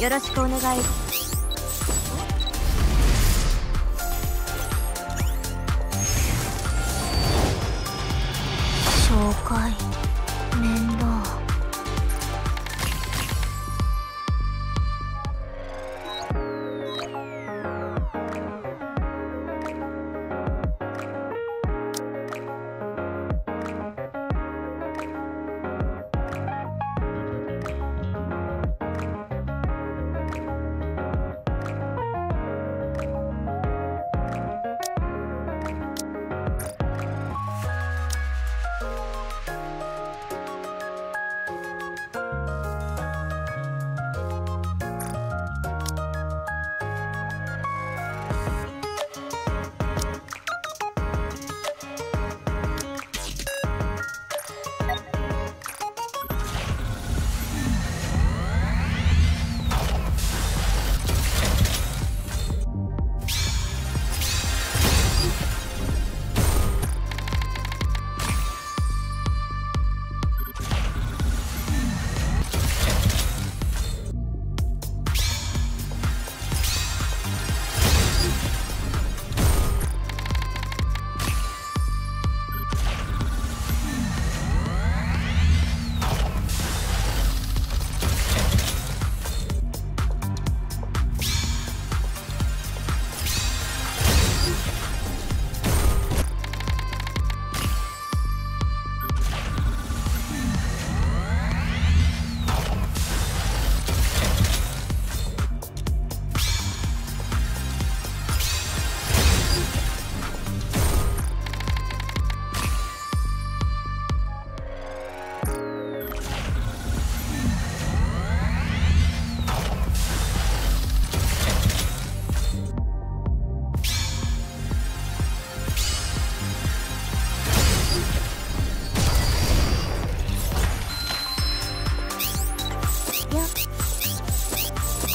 よろしくお願い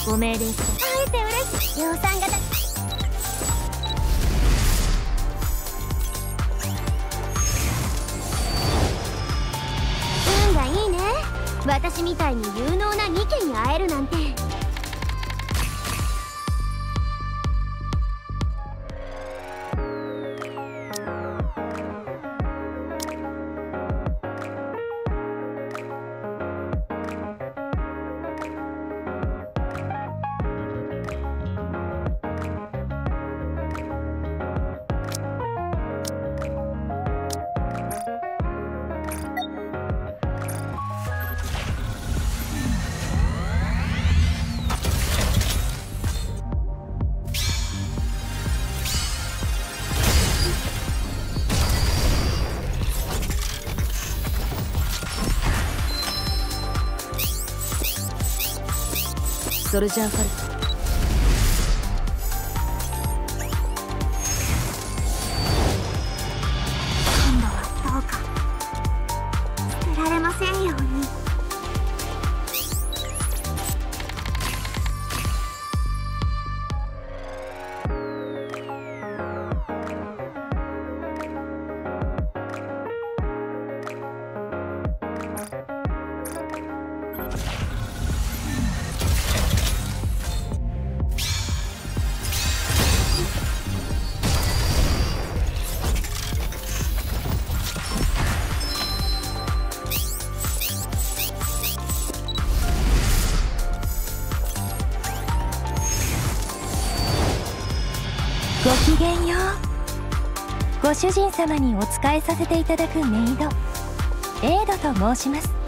ご命令くだ会えて嬉しい量産型運がいいね。私みたいに有能なニケに会えるなんて。ソルジャーファルト主人様にお仕えさせていただくメイドエイドと申します。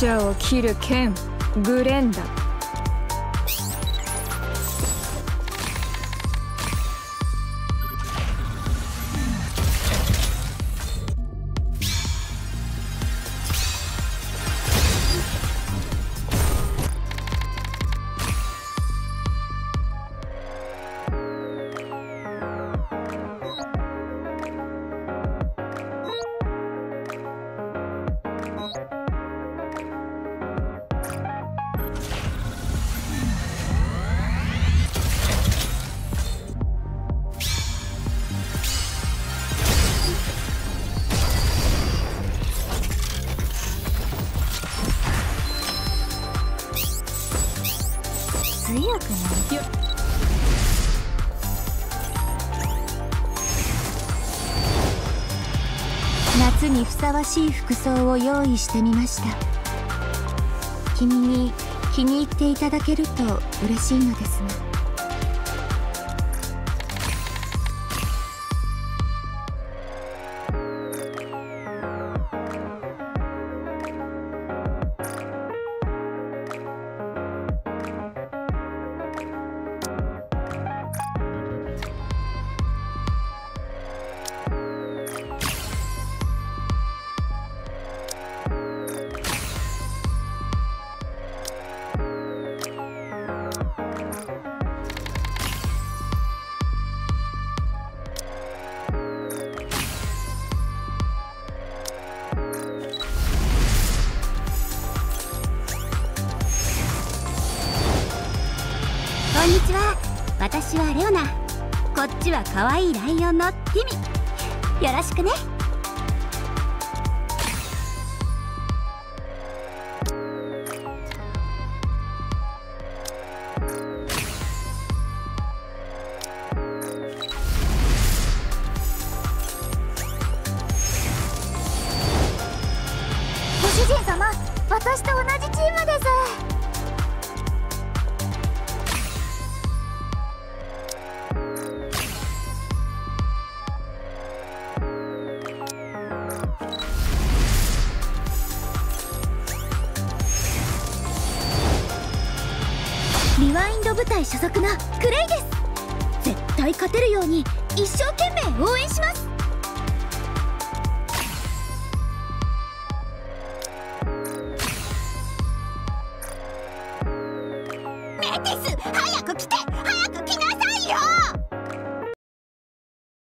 チャーを切る剣グレンだ強くなるよ。夏にふさわしい服装を用意してみました。君に気に入っていただけると嬉しいのですがこんにちは。私はレオナ。こっちは可愛いライオンのティミ。よろしくね。隊所属のクレイです。絶対勝てるように一生懸命応援します。